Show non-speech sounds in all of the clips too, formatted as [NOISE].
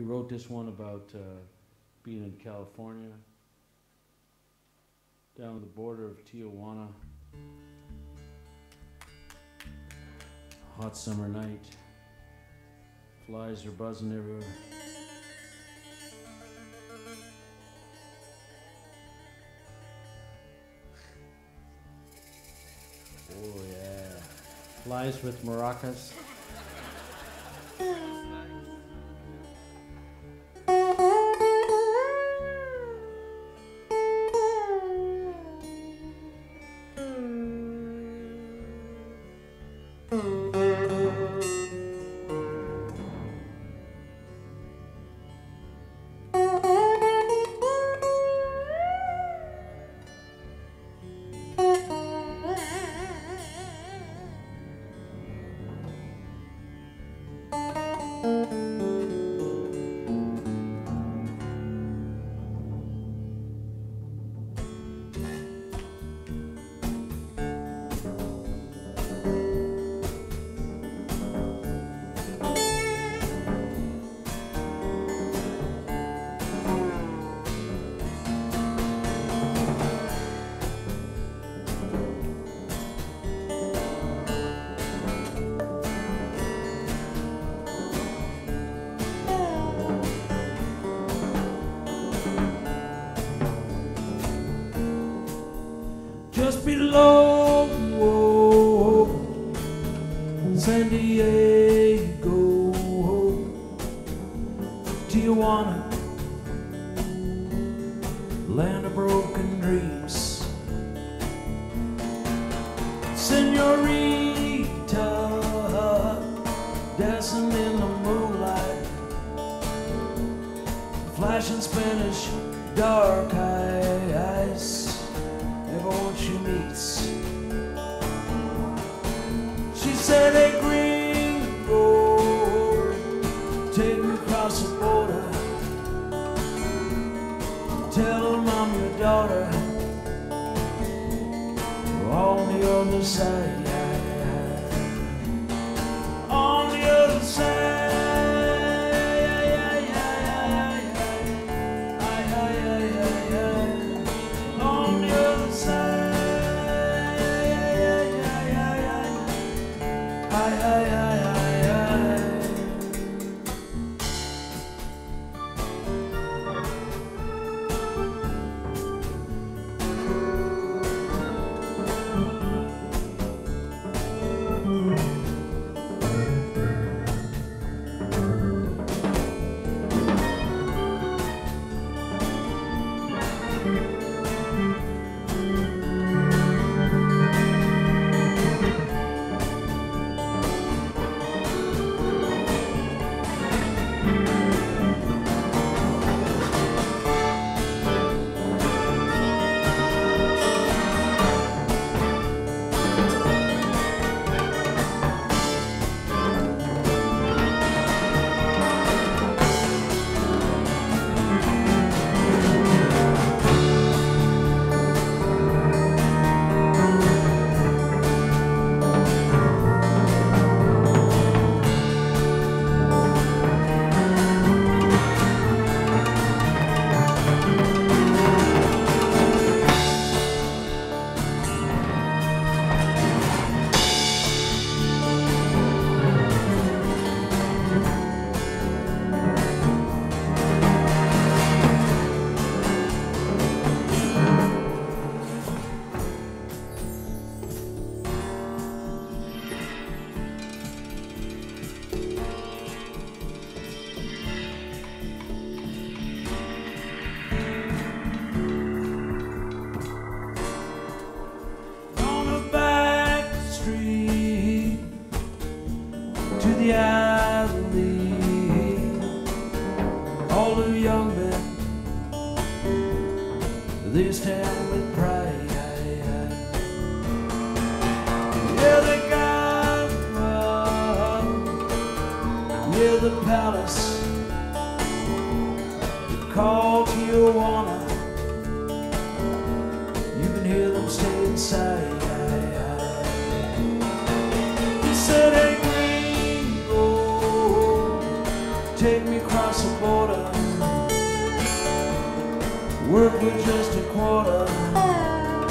He wrote this one about uh, being in California, down the border of Tijuana. Hot summer night. Flies are buzzing everywhere. Oh yeah. Flies with maracas. [LAUGHS] just below San Diego, Tijuana, land of broken dreams. Senorita, dancing in the moonlight, flashing Spanish dark eyes she meets. She said, Hey, gringo, take me across the border. Tell them I'm your daughter. On the other side. They stand with pride. Yeah, they got near the palace called Tijuana. You can hear them stay inside. Work with just a quarter. Oh.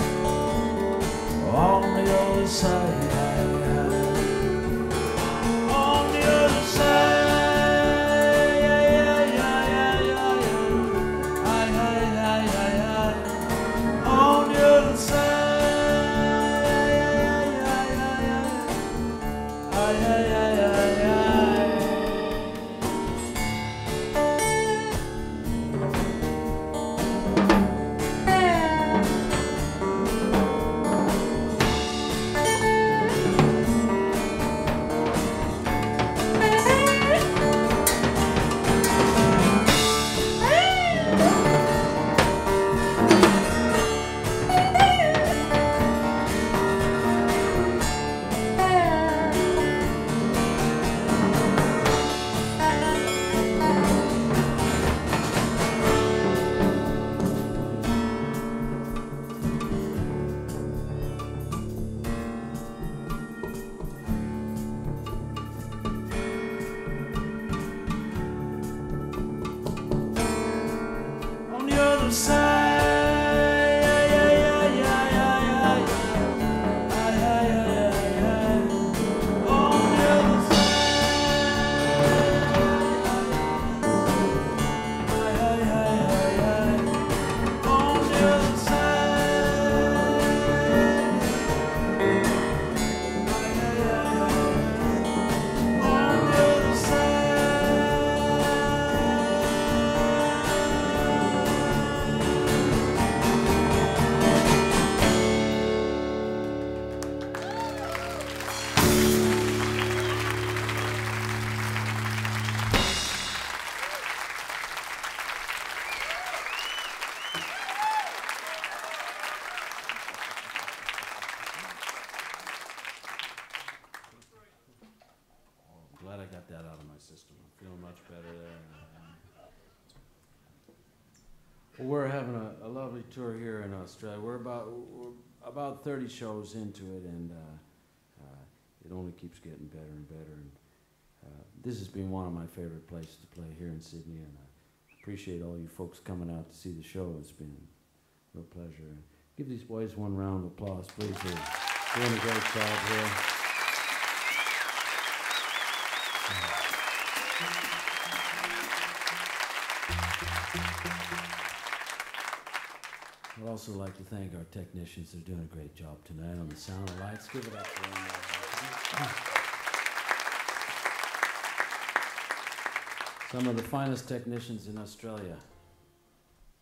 On the other side. That out of my system. I'm feeling much better there. Well, we're having a, a lovely tour here in Australia. We're about we're about 30 shows into it, and uh, uh, it only keeps getting better and better. And uh, this has been one of my favorite places to play here in Sydney, and I appreciate all you folks coming out to see the show. It's been a real pleasure. Give these boys one round of applause, please. They're doing a great job here. also like to thank our technicians. They're doing a great job tonight on the sound and lights. Give it up for them. Some of the finest technicians in Australia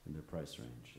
in their price range.